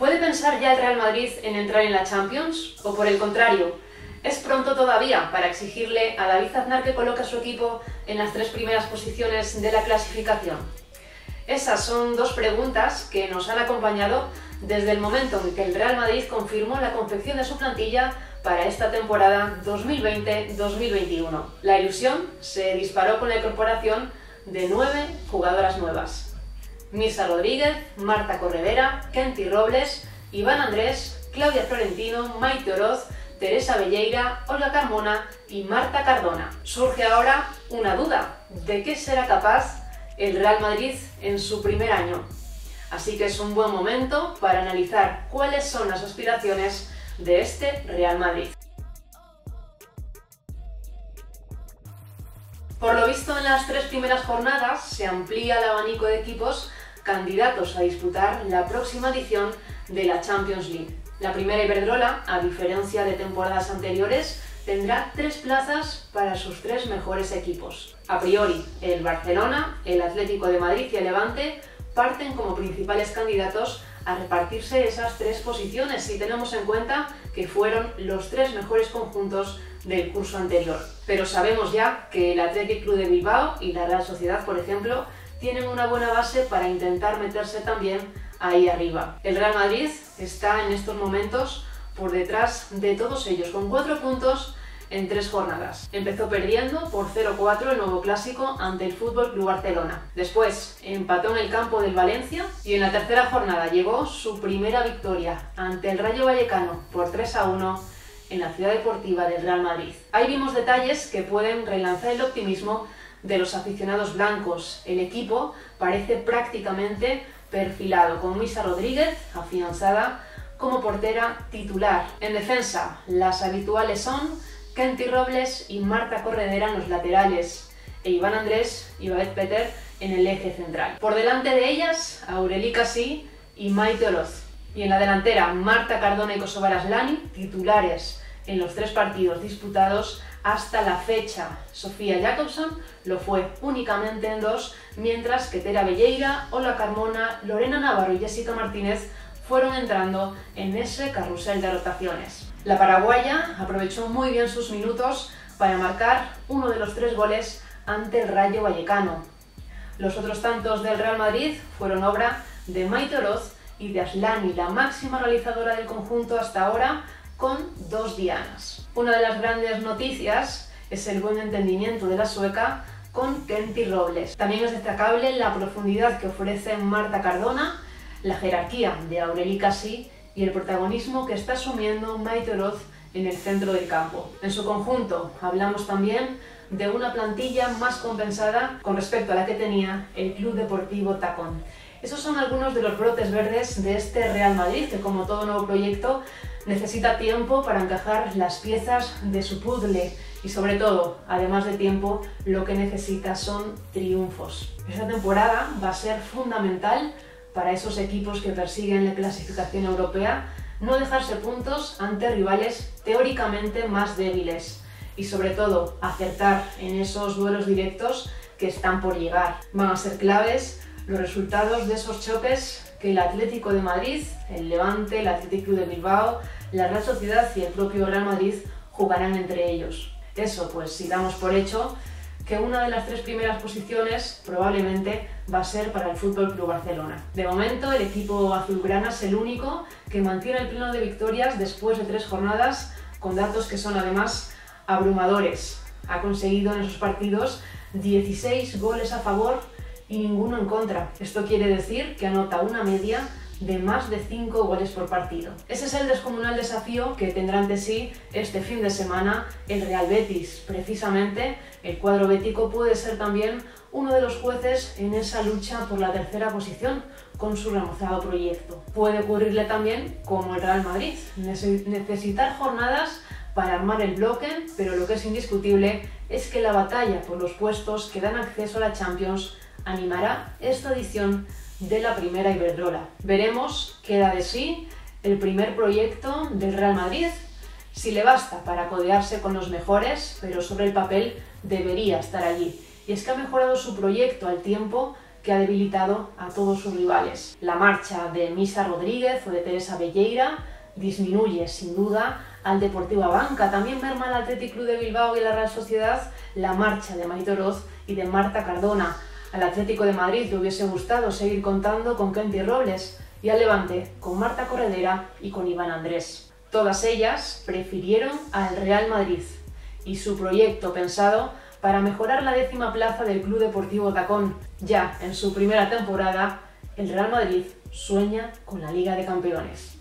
¿Puede pensar ya el Real Madrid en entrar en la Champions? ¿O por el contrario, es pronto todavía para exigirle a David Aznar que coloque a su equipo en las tres primeras posiciones de la clasificación? Esas son dos preguntas que nos han acompañado desde el momento en que el Real Madrid confirmó la confección de su plantilla para esta temporada 2020-2021. La ilusión se disparó con la incorporación de nueve jugadoras nuevas. Misa Rodríguez, Marta Corredera, Kenty Robles, Iván Andrés, Claudia Florentino, Maite Oroz, Teresa Belleira, Olga Carmona y Marta Cardona. Surge ahora una duda, ¿de qué será capaz el Real Madrid en su primer año? Así que es un buen momento para analizar cuáles son las aspiraciones de este Real Madrid. Por lo visto en las tres primeras jornadas se amplía el abanico de equipos candidatos a disputar la próxima edición de la Champions League. La primera Iberdrola, a diferencia de temporadas anteriores, tendrá tres plazas para sus tres mejores equipos. A priori, el Barcelona, el Atlético de Madrid y el Levante parten como principales candidatos a repartirse esas tres posiciones si tenemos en cuenta que fueron los tres mejores conjuntos del curso anterior. Pero sabemos ya que el Athletic Club de Bilbao y la Real Sociedad, por ejemplo, tienen una buena base para intentar meterse también ahí arriba. El Real Madrid está en estos momentos por detrás de todos ellos, con cuatro puntos en tres jornadas. Empezó perdiendo por 0-4 el nuevo clásico ante el Fútbol Club Barcelona. Después empató en el campo del Valencia y en la tercera jornada llegó su primera victoria ante el Rayo Vallecano por 3-1 en la ciudad deportiva del Real Madrid. Ahí vimos detalles que pueden relanzar el optimismo de los aficionados blancos. El equipo parece prácticamente perfilado, con Misa Rodríguez afianzada como portera titular. En defensa, las habituales son Kenty Robles y Marta Corredera en los laterales, e Iván Andrés y Baez Peter en el eje central. Por delante de ellas, Aureli Casí y Maite Oroz. Y en la delantera, Marta Cardona y Kosovar Aslani, titulares en los tres partidos disputados hasta la fecha. Sofía Jacobson lo fue únicamente en dos, mientras que Tera Belleira, Ola Carmona, Lorena Navarro y Jessica Martínez fueron entrando en ese carrusel de rotaciones. La paraguaya aprovechó muy bien sus minutos para marcar uno de los tres goles ante el Rayo Vallecano. Los otros tantos del Real Madrid fueron obra de Maite Oroz y de Aslani, la máxima realizadora del conjunto hasta ahora, con dos dianas. Una de las grandes noticias es el buen entendimiento de la sueca con Kenty Robles. También es destacable la profundidad que ofrece Marta Cardona, la jerarquía de Aureli Casi y el protagonismo que está asumiendo Maite Oroz en el centro del campo. En su conjunto hablamos también de una plantilla más compensada con respecto a la que tenía el Club Deportivo Tacón. Esos son algunos de los brotes verdes de este Real Madrid, que como todo nuevo proyecto necesita tiempo para encajar las piezas de su puzzle y sobre todo, además de tiempo, lo que necesita son triunfos. Esta temporada va a ser fundamental para esos equipos que persiguen la clasificación europea no dejarse puntos ante rivales teóricamente más débiles y sobre todo acertar en esos duelos directos que están por llegar. Van a ser claves los resultados de esos choques que el Atlético de Madrid, el Levante, el Atlético de Bilbao, la Real Sociedad y el propio Real Madrid jugarán entre ellos. Eso pues si damos por hecho que una de las tres primeras posiciones probablemente va a ser para el Fútbol Club Barcelona. De momento, el equipo azulgrana es el único que mantiene el pleno de victorias después de tres jornadas, con datos que son además abrumadores. Ha conseguido en esos partidos 16 goles a favor y ninguno en contra. Esto quiere decir que anota una media de más de 5 goles por partido. Ese es el descomunal desafío que tendrá ante sí este fin de semana el Real Betis. Precisamente el cuadro bético puede ser también uno de los jueces en esa lucha por la tercera posición con su remozado proyecto. Puede ocurrirle también como el Real Madrid, necesitar jornadas para armar el bloque, pero lo que es indiscutible es que la batalla por los puestos que dan acceso a la Champions animará esta edición de la primera Iberdrola. Veremos qué da de sí el primer proyecto del Real Madrid, si le basta para codearse con los mejores, pero sobre el papel debería estar allí. Y es que ha mejorado su proyecto al tiempo que ha debilitado a todos sus rivales. La marcha de Misa Rodríguez o de Teresa Belleira disminuye sin duda al Deportivo Abanca. También merma al Athletic Club de Bilbao y la Real Sociedad la marcha de Marito Oroz y de Marta Cardona. Al Atlético de Madrid le hubiese gustado seguir contando con Kenty Robles y al Levante con Marta Corredera y con Iván Andrés. Todas ellas prefirieron al Real Madrid y su proyecto pensado para mejorar la décima plaza del Club Deportivo Tacón. Ya en su primera temporada, el Real Madrid sueña con la Liga de Campeones.